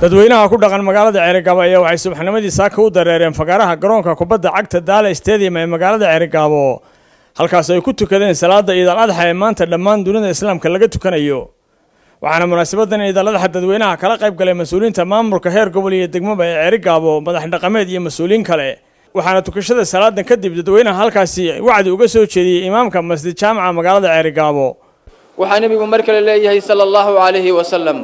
dadweynaha ku dhaqan magaalada ceerigaabo ayaa waxay subaxnimadii saaka u dareereen fagaaraha garoonka kubadda cagta daala stadium ee magaalada ceerigaabo halkaas ay ku tukadeen salaada ciidal adxa ee maanta dhammaan dunida islaamka laga tukanayo waxaana munaasabadan ciidal adxa dadweynaha kala qayb galay mas-uuliyiinta maamulka heer gobol iyo degmaba ee ceerigaabo madax dhaqameed iyo mas-uuliyiin kale waxaana tukashada salaadan kadib dadweynaha halkaasi wacdi uga soo jeediyey imaamka masjid jaamaca magaalada ceerigaabo waxaa nebigu mar kale leeyahay sala allahu calayhi wasalam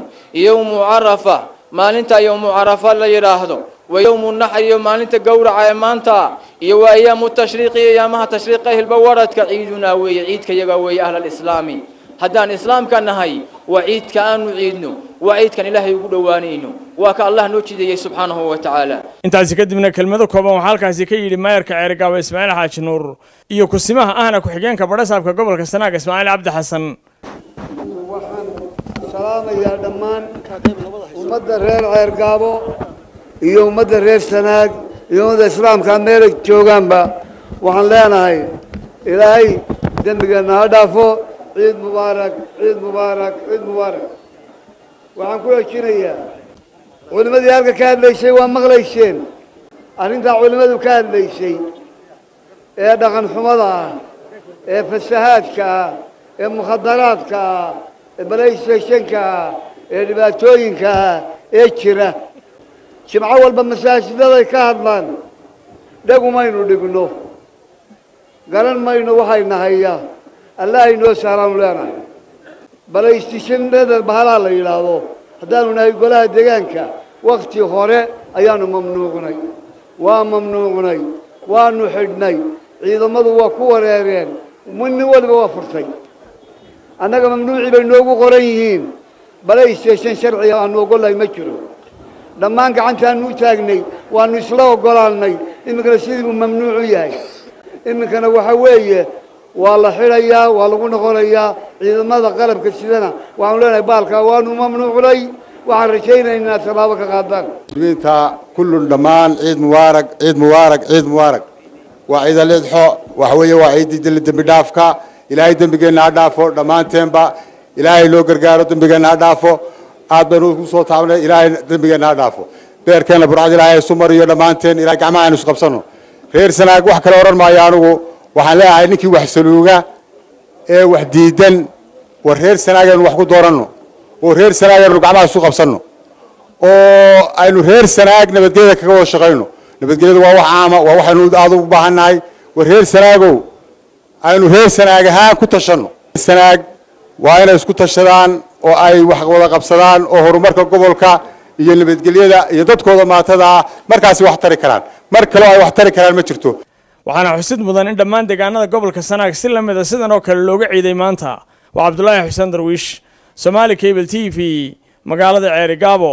yowmu carafa مالنتا يوم عرفة la يراهدو ويوم النحر يوم مالنتا قورع عيمانتا يو أيام التشريق ايامها تشريق أهل بوردك عيدنا وي عيدك يغا وي أهل الإسلام. هدان الإسلام كان هي وعيد كان عيدنا وعيد كان الله يقول دوانينو واك الله نوجيدي سبحانه وتعالى. انت كدبنا كلمة كوبا halkaasi ka yiri mayrka ceeriga Ismaaciil Xaaji Nuur iyo kusimaha ahna ku xigeenka badhasaabka قبل Sanaaga إسماعيل عبد حسن. Salaamayaa dhammaan ummadda reer ceergaabo iyo ummadda reer sanaag iyo ummadda islaamka meelay joogaanba waxaan leenahay ilaahay dembigeenna ha dhaafo ciid mubaarak ciid mubaarak ciid mubaarak. Waxaan ku hejinayaa culimmadii halka ka hadlaysay waa maqlayseen. Arrintaa culimmadu ka hadlaysay ee dhaqan xumada ah ee fasahaadka ah ee mukhadaraadka ah balaystationka ah ee dhibaatooyinka ah ee jira jimco walba masaajidaday ka hadlaan dhagumaynu dhigno garan mayno waxayna hayaa allah wakti hore ayaanu mamnuucnay waa mamnuucnay waanu xidhnay ciidamadu waa ku wareereen nin waliba waa furtay annaga mamnuucii bay noogu qoran yihiin. Balaystason sharciga aanu ogollahay ma jiro. Dhammaan gacantaanu u taagnay waanu isla ogolaanay. Iminkana sidii buu mamnuucu yahay. Iminkana waxa weeye waa la xidhayaa waa lagu noqonayaa ciidamada qalabka sidana. Waxaanu leenahay baalkaa waanu mamnuucnay. Waxaan rajaynaynaa tallaabo ka qaadaan muslimiinta kullun dhammaan ciid mubaarak ciid mubaarak ciid mubaarak waa ciidal idxo waxa weeye waa ciiddii dembi dhaafka ilaahay dembigeenna ha dhaafo dhammaanteenba ilaahay loo gargaaro dembigeenna ha dhaafo. Aad baynu ku soo taabnay ilaahay dembigeenna ha dhaafo. Beerkeenna burcad ilaahay isu mariyo dhammaanteen ilahay gacmaha aynu isqabsano reer sanaag wax kale odhan maayo anigu waxaan leeyahay ninkii wax saluuga ee wax diidan. War reer sanaagaynu wax ku dooranno. Oo reer sanaagaynu gacmaha isu qabsanno. Oo aynu reer sanaag nabadgelyada kaga wada shaqayno. Nabadgelyada waa wax caama waa waxaynu aada ugu baahannahay war reer sanaagow aynu reer sanaag ahaan ku tashanno sanaag waa inay isku tashadaan oo ay wax wada qabsadaan oo horumarka gobolka iyo nabadgelyada iyo dadkooda maatada ah markaasi wax tari karaan. Mar kaleo ay wax tari karaan ma jirto. Waxaana xusid mudan in dhammaan deegaanada gobolka sanaag si la mida sidan oo kale looga ciiday maanta waa cabdulaahi xuseen darwiish somaali cable t v magaalada ceerigaabo